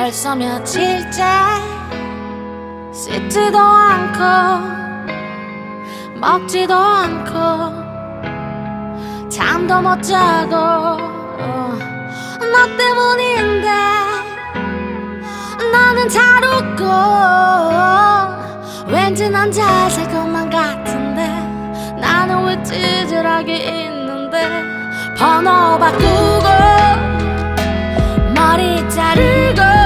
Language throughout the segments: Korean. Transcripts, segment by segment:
벌써 며칠째 씻지도 않고 먹지도 않고 잠도 못 자고 어, 너 때문인데 나는 잘 웃고 왠지 난 자세 것만 같은데 나는 왜 찌질하게 있는데 번호 바꾸고 머리 자르고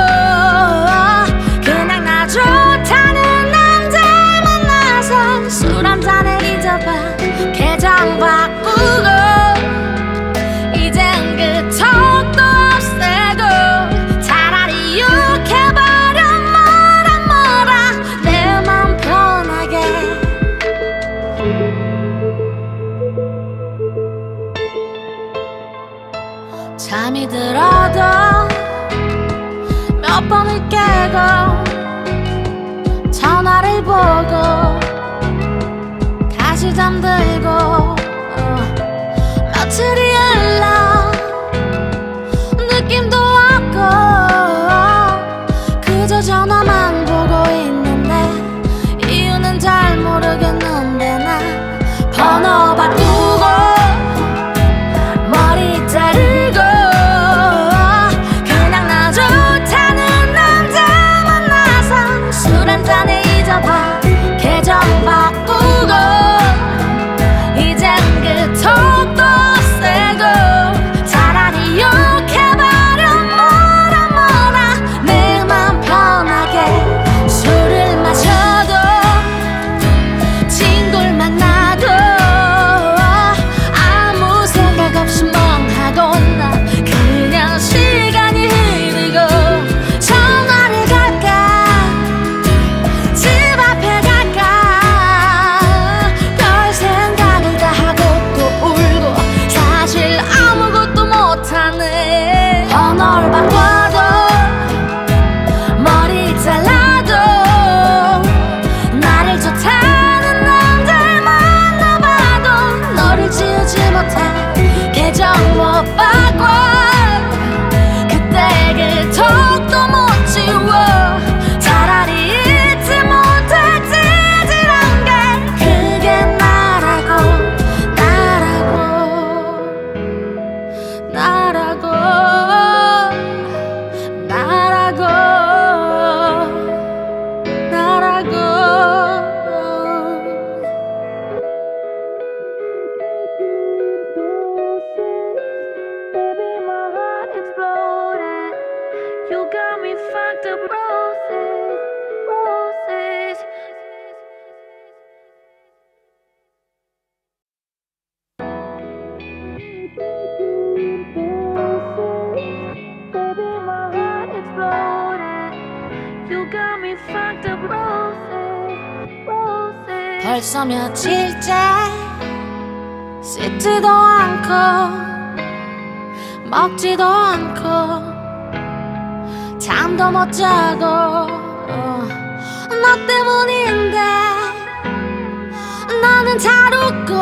너는 잘 웃고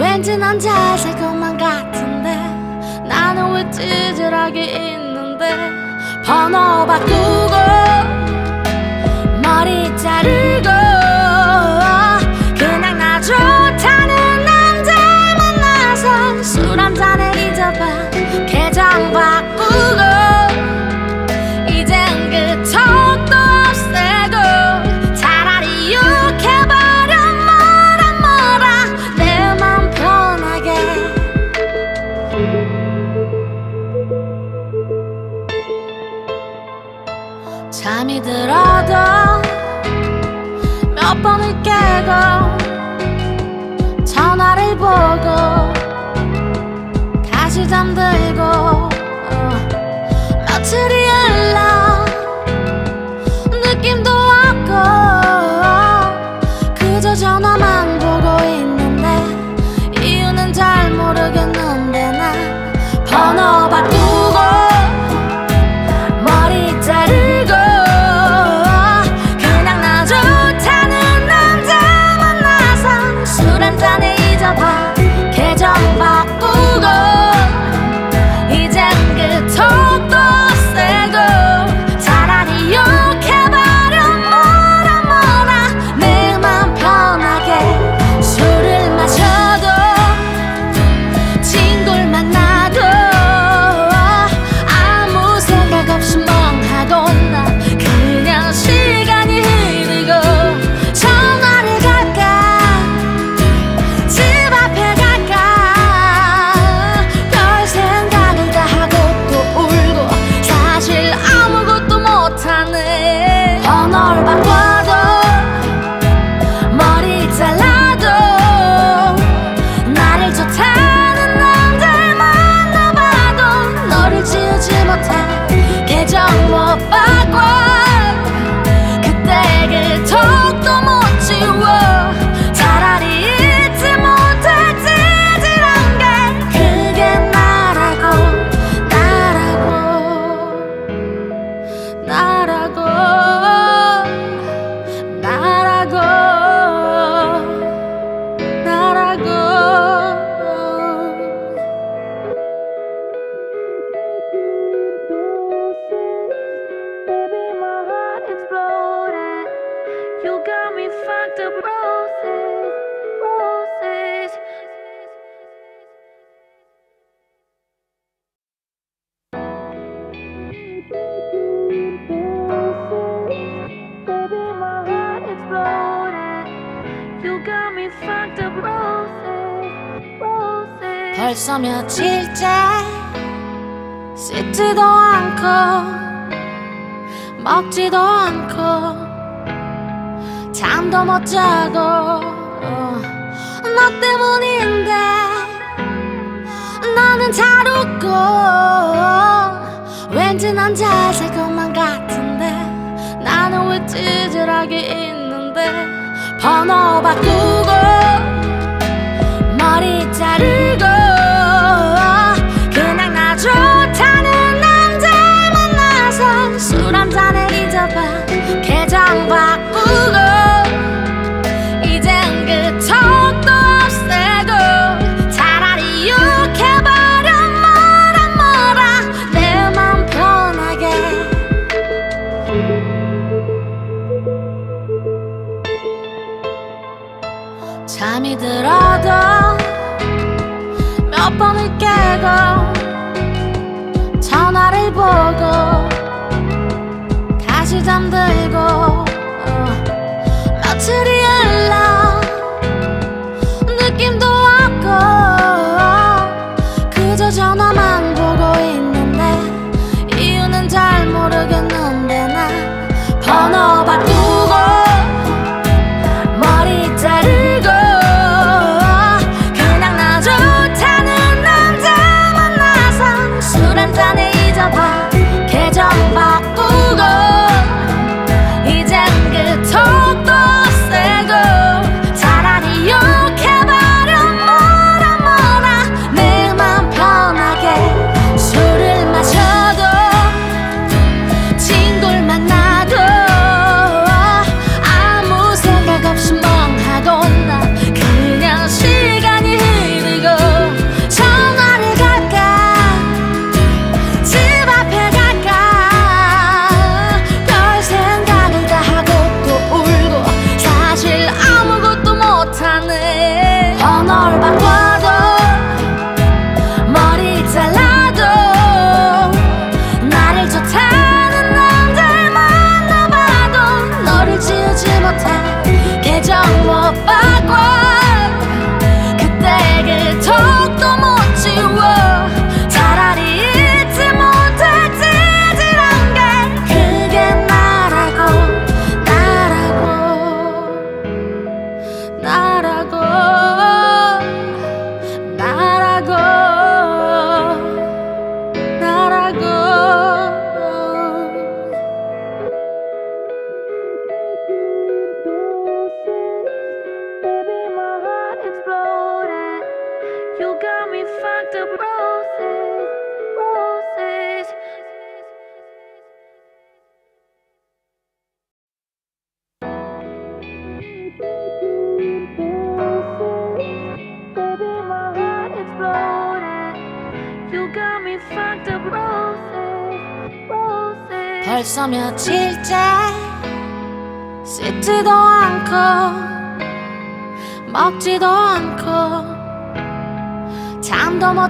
왠지 난 잘 살 것만 같은데 나는 왜 찌질하게 있는데 번호 바꾸고 머리 자르고 멈춰 몇 번을 깨고 전화를 보고 다시 잠들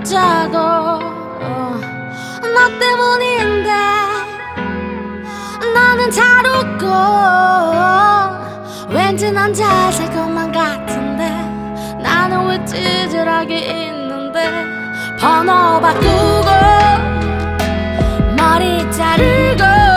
어쩌고 어, 너 때문인데 너는 잘 웃고 왠지 난 자세 것만 같은데 나는 왜 찌질하게 있는데 번호 바꾸고 머리 자르고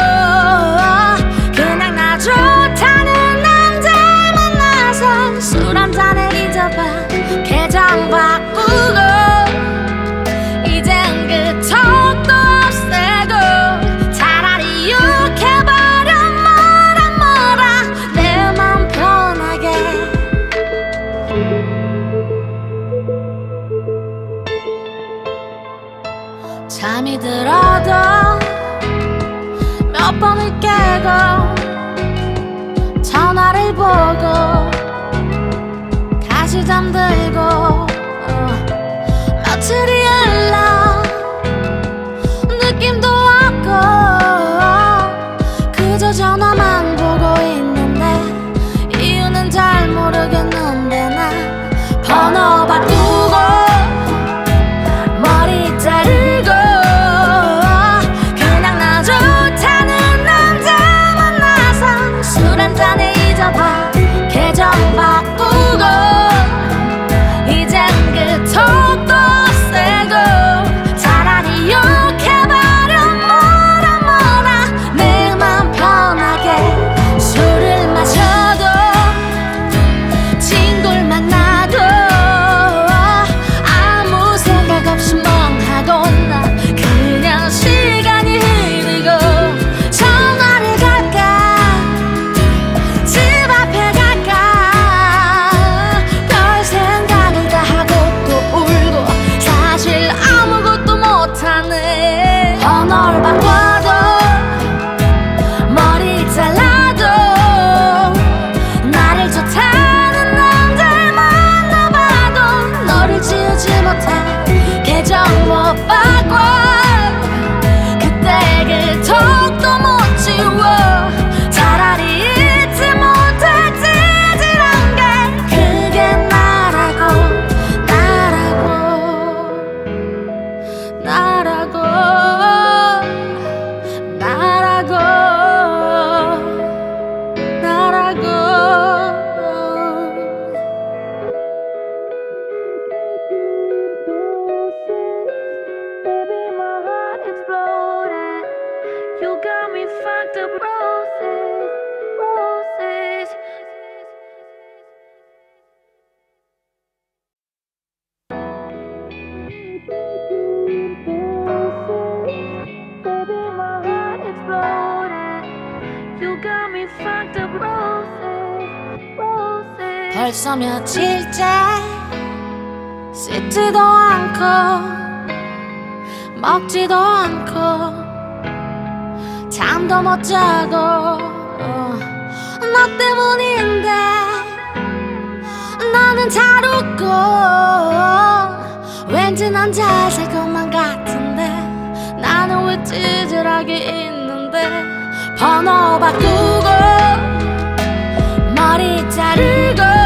벌써 며칠째 씻지도 않고 먹지도 않고 잠도 못 자고 어. 너 때문인데 나는 잘 웃고 왠지 난 잘 살 것만 같은데 나는 왜 찌질하게 있는데 언어 바꾸고 머리 자르고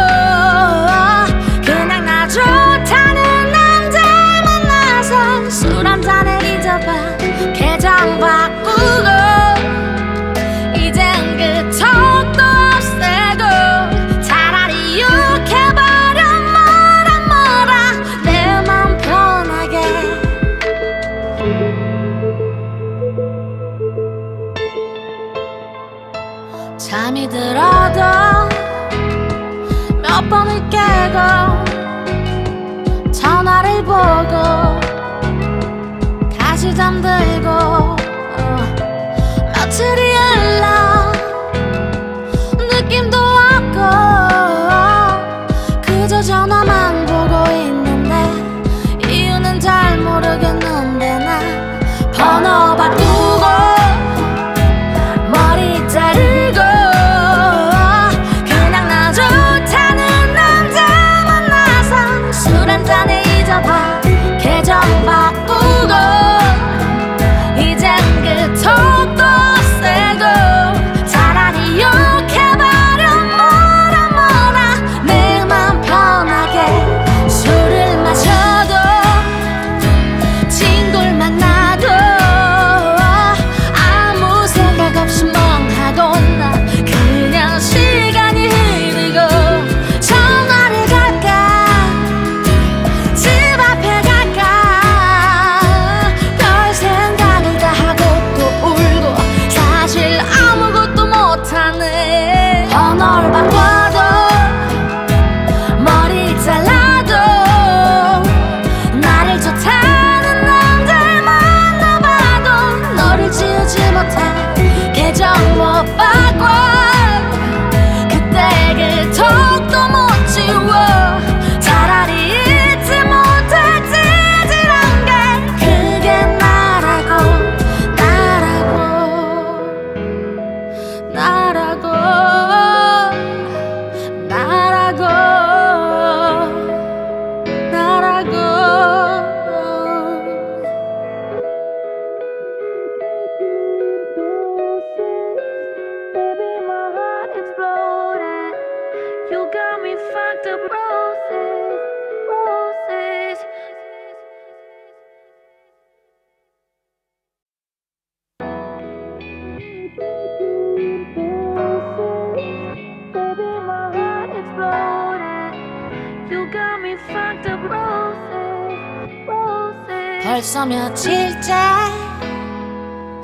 벌써 며칠째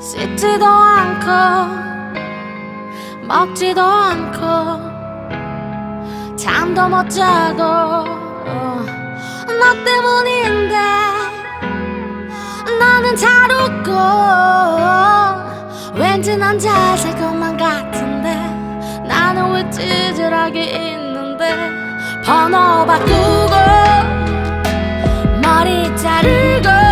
씻지도 않고 먹지도 않고 잠도 못 자고 어, 너 때문인데 나는 잘 웃고 왠지 난 자세 것만 같은데 나는 왜 찌질하게 있는데 번호 바꾸고 머리 자르고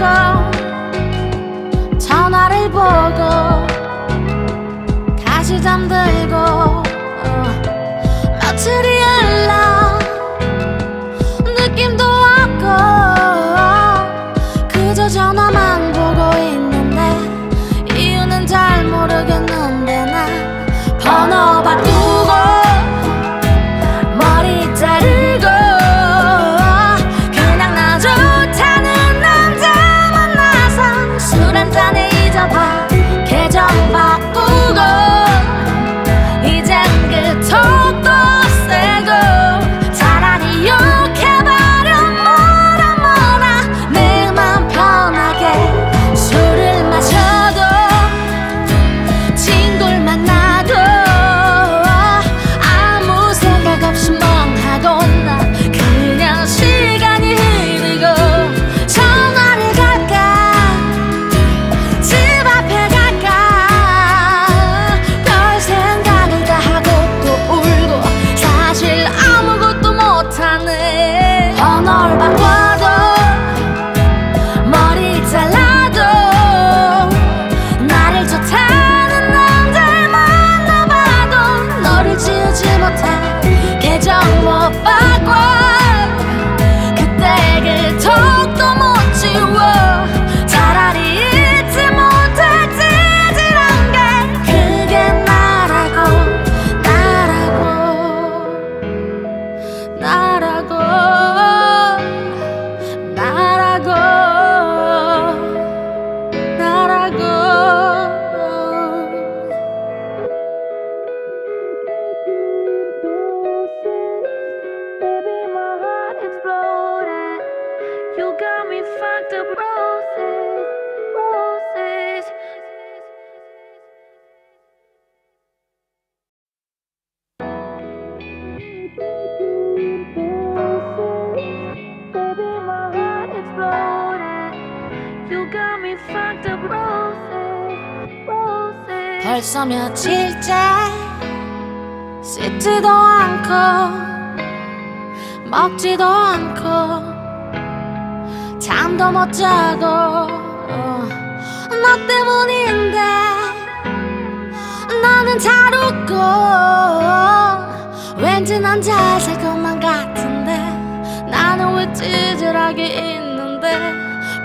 God.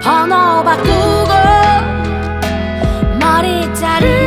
언어 바꾸고 머리 자르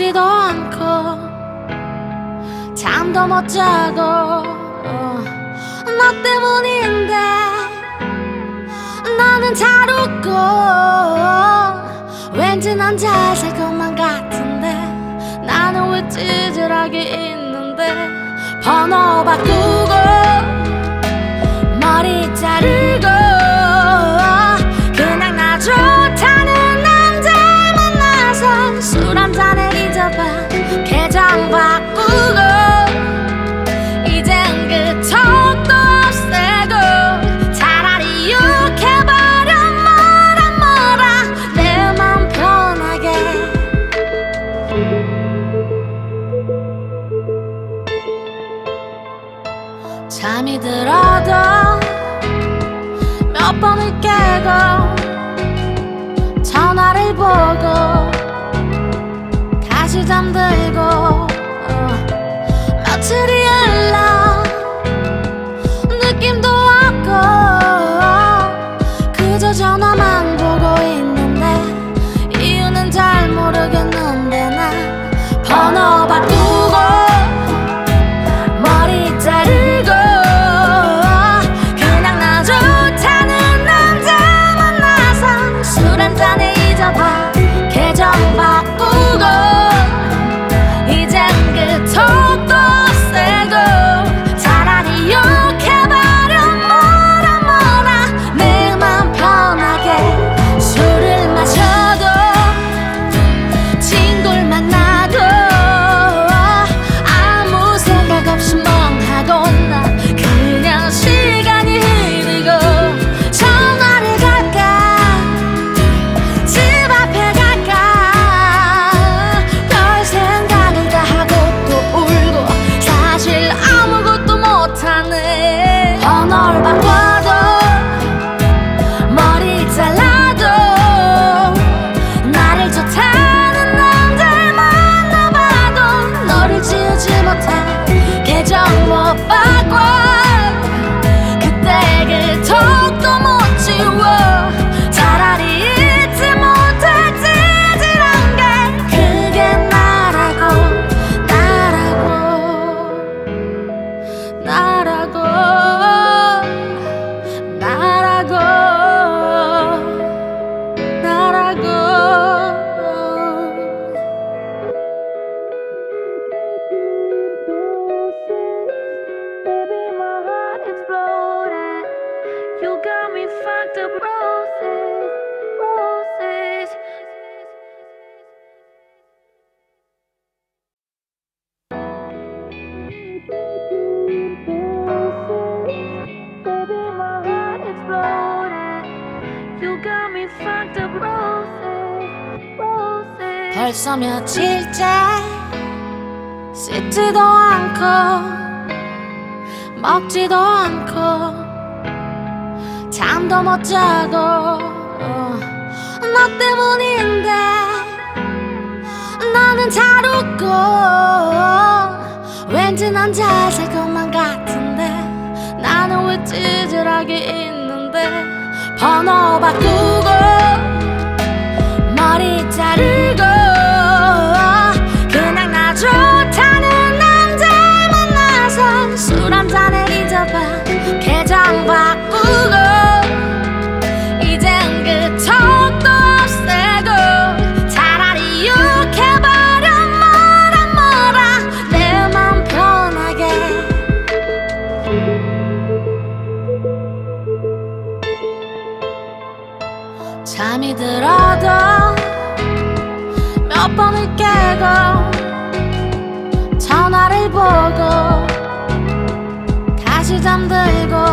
먹지도 않고 잠도 못 자고 어, 너 때문인데 나는 잘 웃고 왠지 난 잘 살 것만 같은데 나는 왜 찌질하게 있는데 번호 바꾸고 머리 자르고 밤이 들어도 몇 번을 깨고 전화를 보고 다시 잠들고 여자도 어, 너 때문인데 너는 잘 웃고 왠지 난 잘살 것만 같은데 나는 왜 찌질하게 있는데 번호 바꾸고 머리 자르 밤을 깨고 전화를 보고 다시 잠들고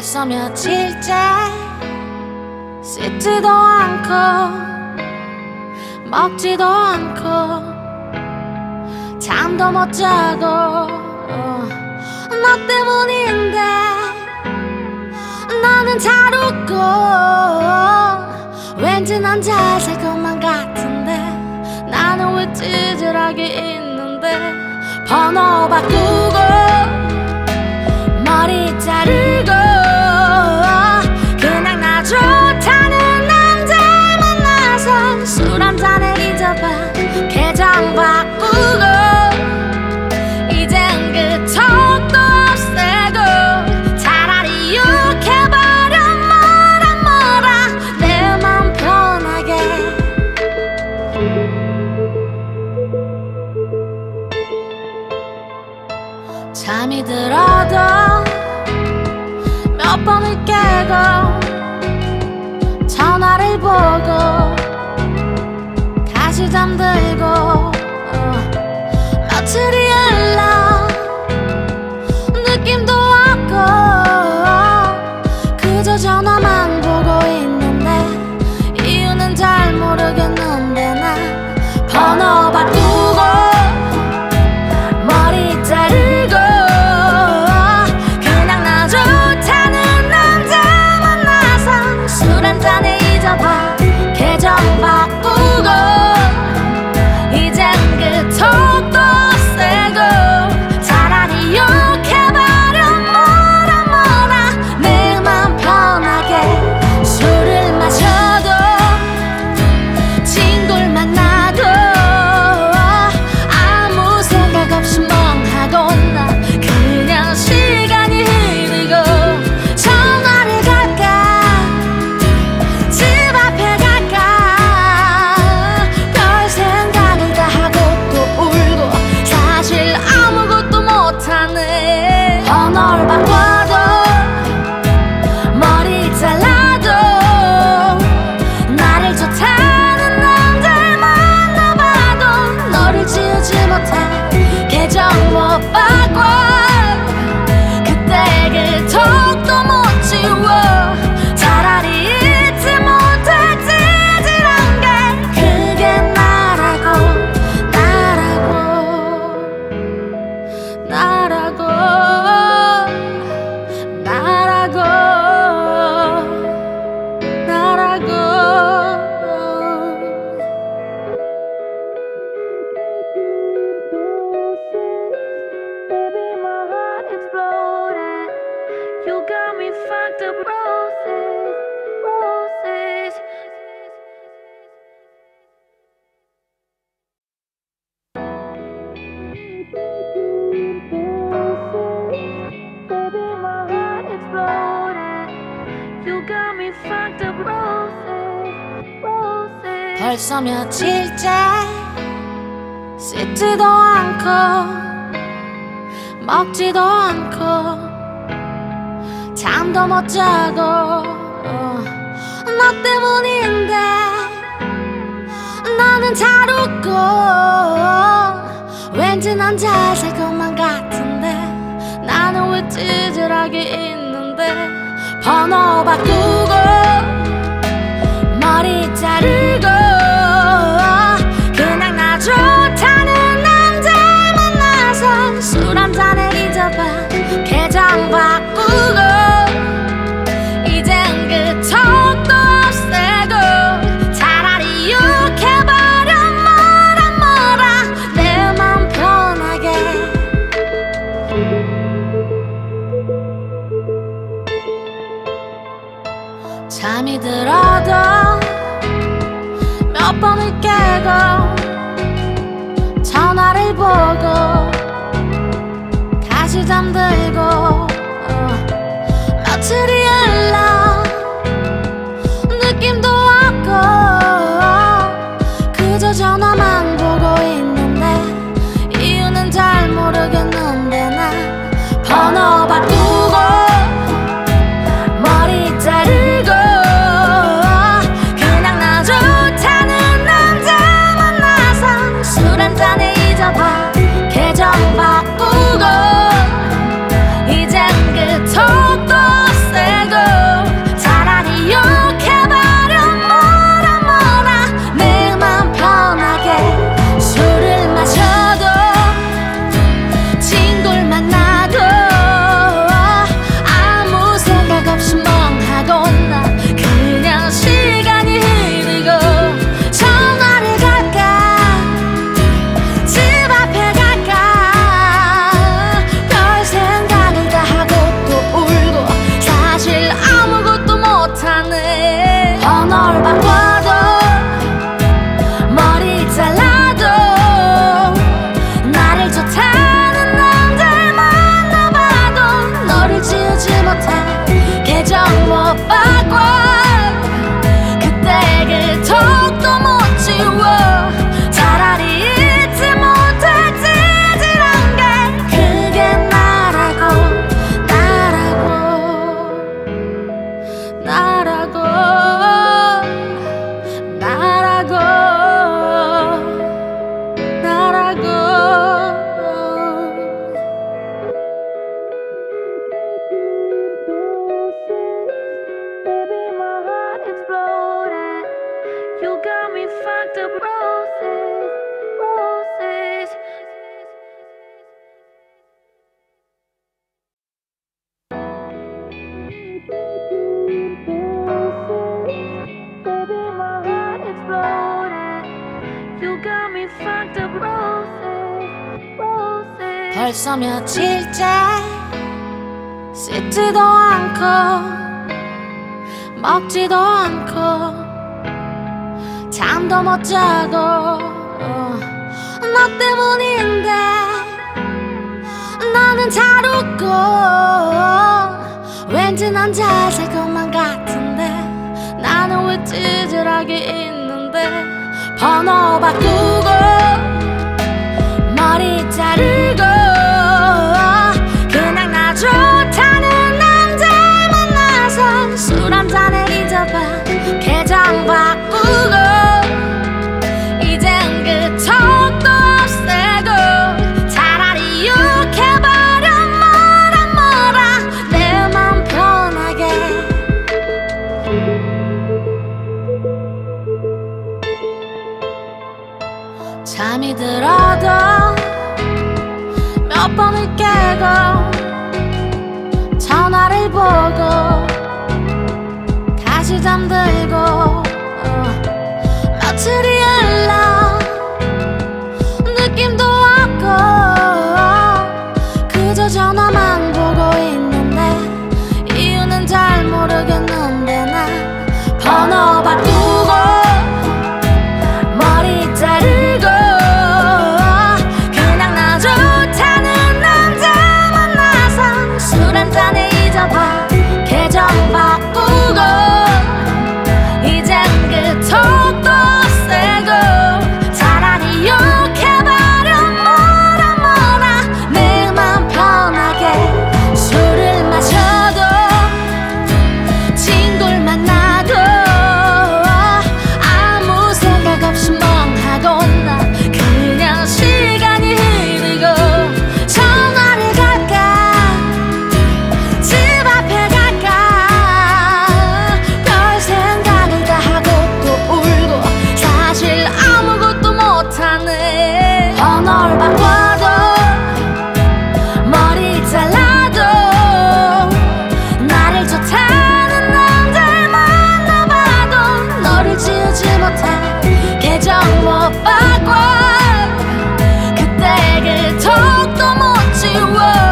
벌써 며칠째 씻지도 않고 먹지도 않고 잠도 못 자고 어, 너 때문인데 너는 잘 웃고 왠지 난 자세 것만 같은데 나는 왜 찌질하게 있는데 번호 바꾸고 머리 자르고 몇 번을 깨고 전화를 보고 다시 잠들고 때문인데 나는 잘 웃고 왠지 난 잘 살 것만 같은데 나는 왜 찌질하게 있는데 번호 바꾸고 머리 자르고 Go. 못 자고 어, 너 때문인데 너는 잘 웃고 왠지 난 잘살 것만 같은데 나는 왜 찌질하게 있는데 번호 바꾸고 머리 자르고 the world.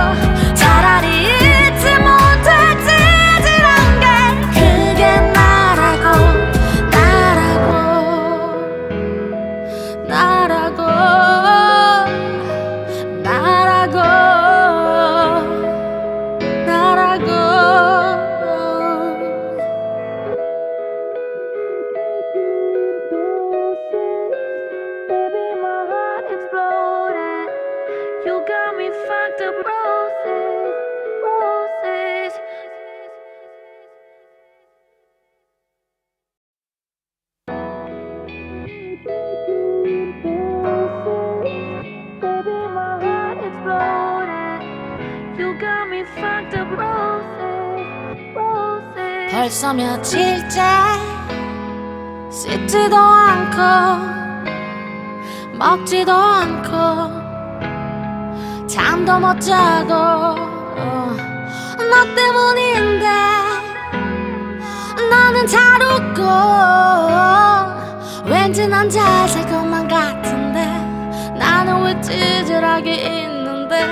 어쩌고 어, 너 때문인데 너는 잘 웃고 왠지 난 자살 것만 같은데 나는 왜 찌질하게 있는데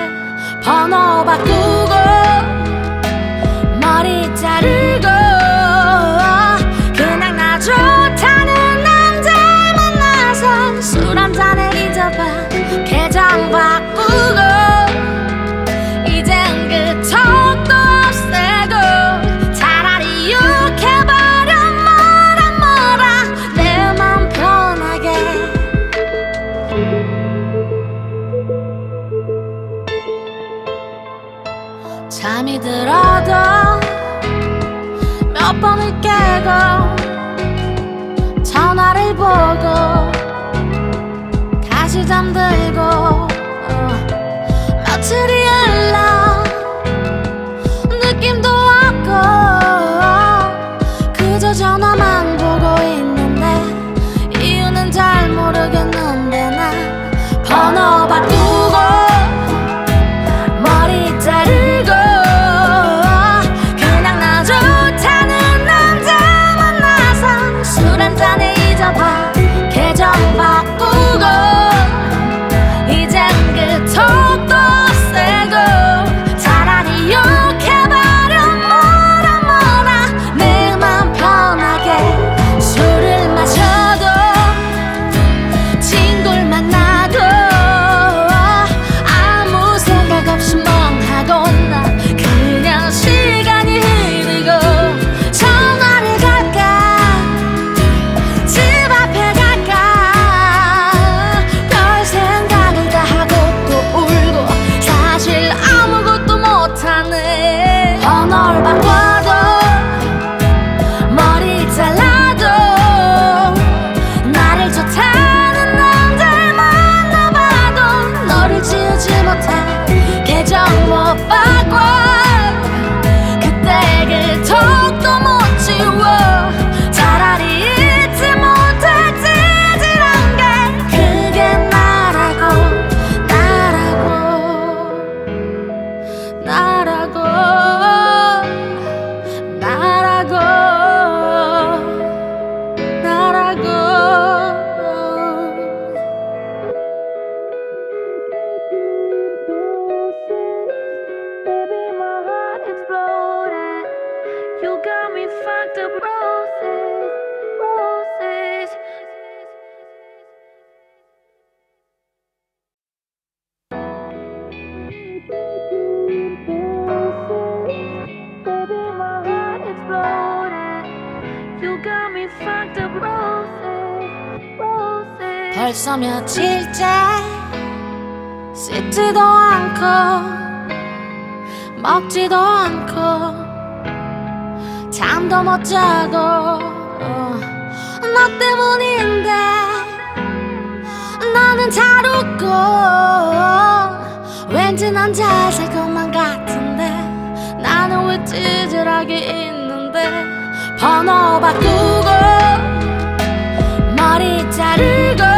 번호 바꾸고 머리 자르고 보고 다시 잠들고 벌써 며칠째 씻지도 않고 먹지도 않고 잠도 못 자고 어, 너 때문인데 나는 잘 웃고 왠지 난 잘 살 것만 같은데 나는 왜 찌질하게 있는데 번호 바꾸고 머리 자르고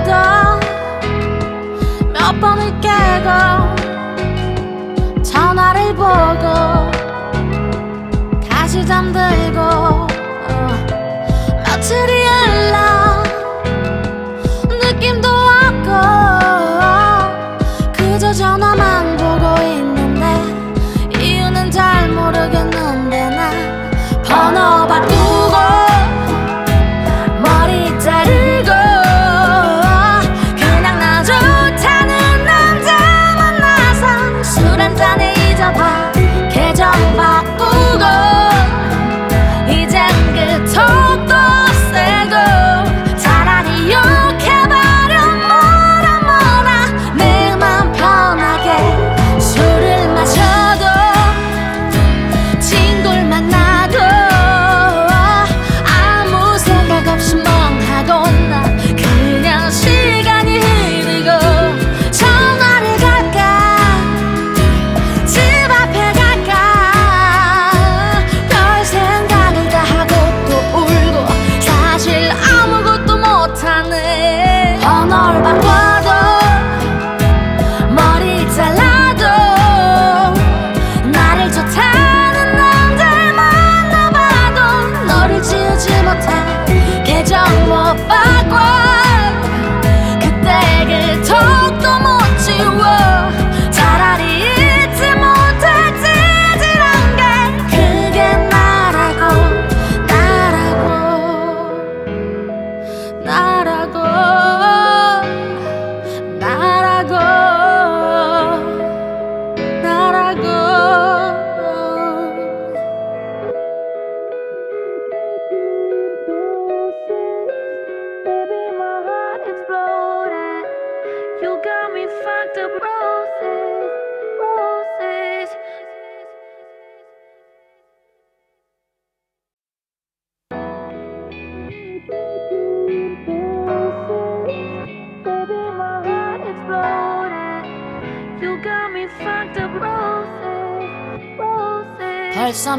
받아 몇 번을 깨고 전화를 보고 다시 잠들고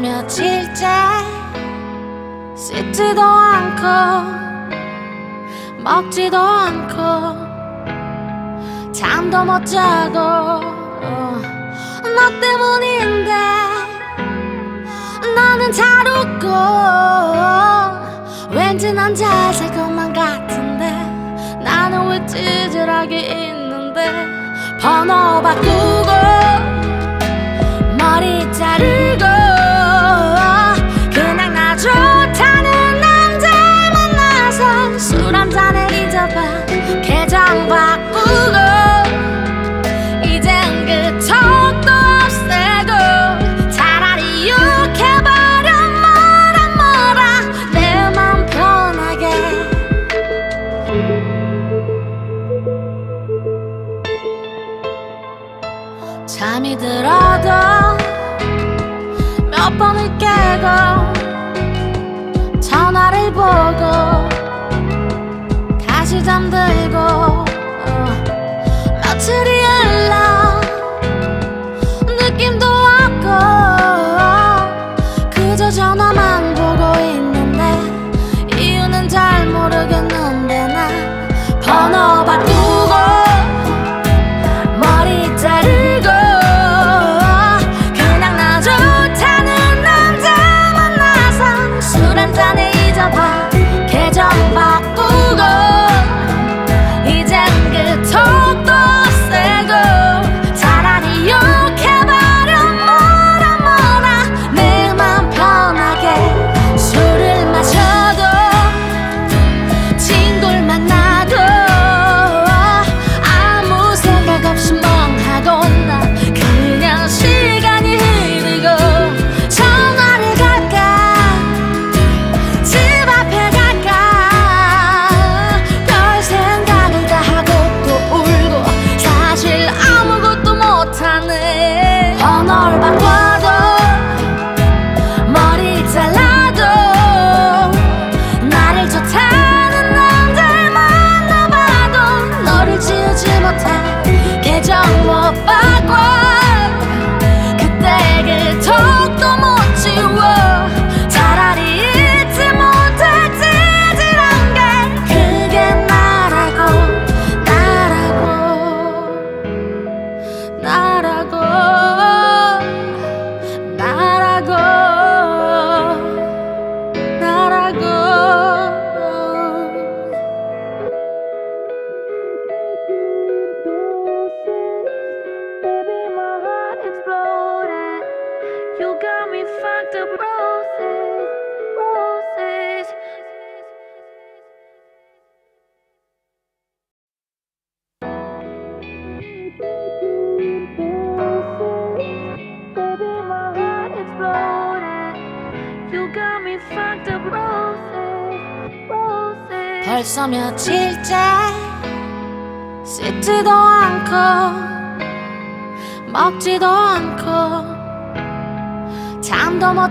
며칠째 씻지도 않고 먹지도 않고 잠도 못 자고 어, 너 때문인데 나는 잘 웃고 왠지 난 자살 것만 같은데 나는 왜 찌질하게 있는데 번호 바꾸고 머리 자르고 oh.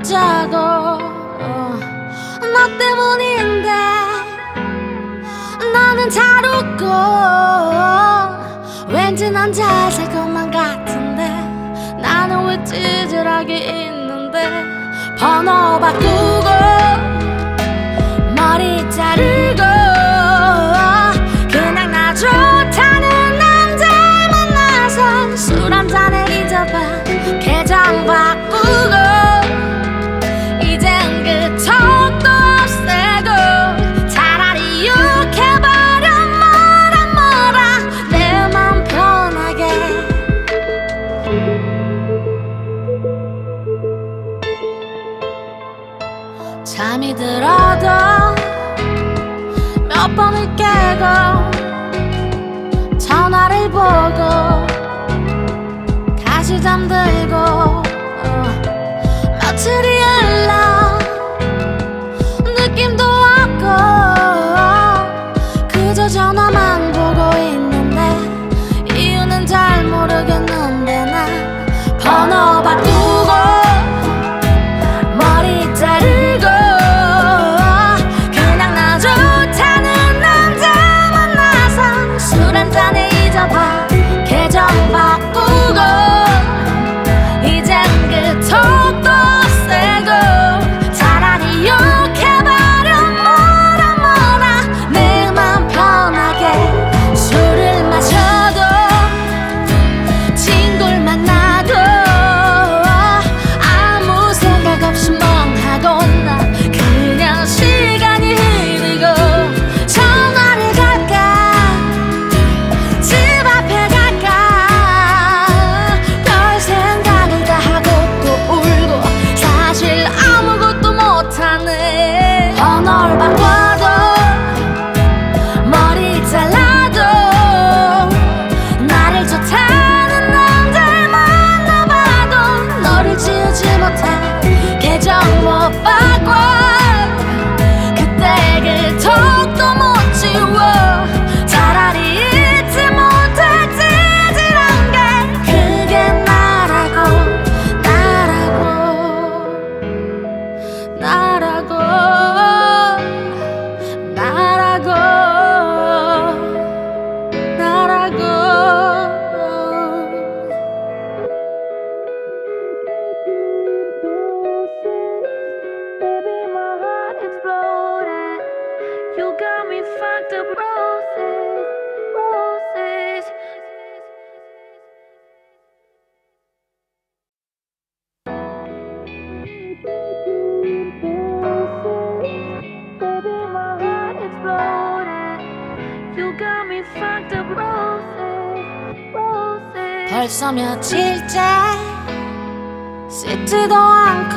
어쩌고 어, 너 때문인데 너는 잘 웃고 왠지 난 잘 살 것만 같은데 나는 왜 찌질하게 있는데 번호 바꾸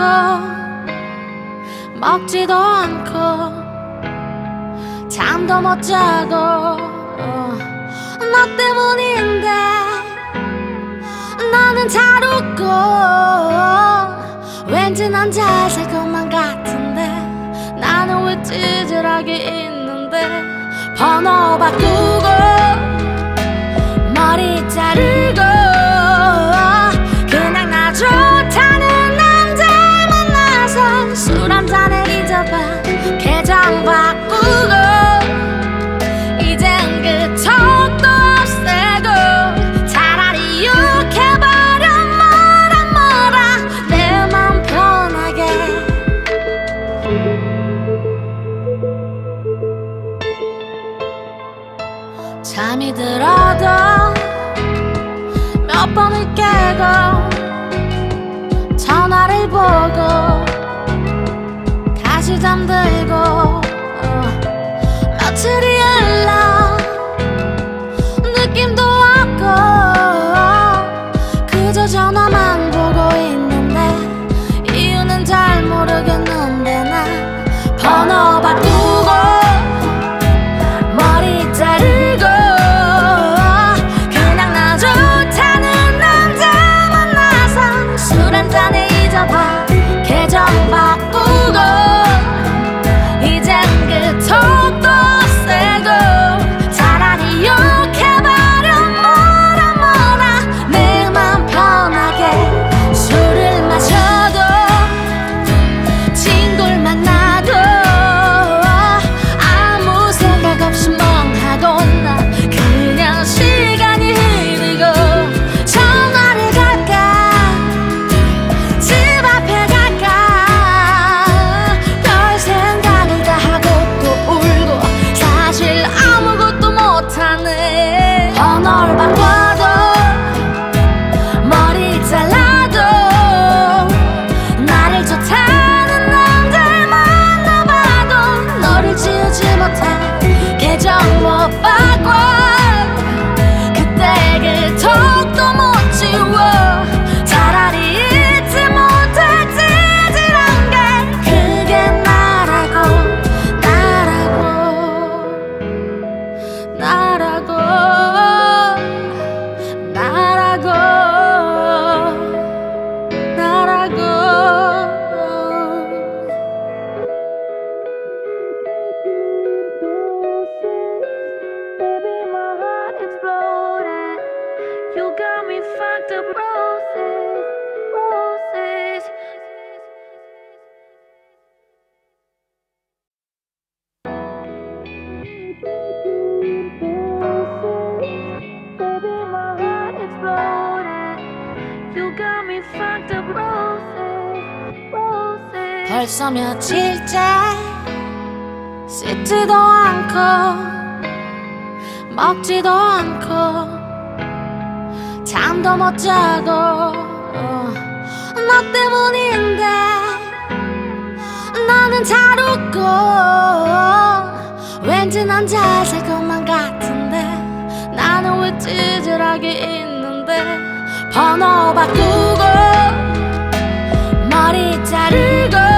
않고 먹지도 않고 잠도 못 자고 어, 너 때문인데 나는 잘 웃고 왠지 난 잘 살 것만 같은데 나는 왜 찌질하게 있는데 번호 바꾸고 머리 자르고 잠이 들어도 몇 번을 깨고 전화를 보고 다시 잠들고 어, 며칠이 여자도 어, 너 때문인데 너는 잘 웃고 왠지 난 잘살 것만 같은데 나는 왜 찌질하게 있는데 번호 바꾸고 머리 자르고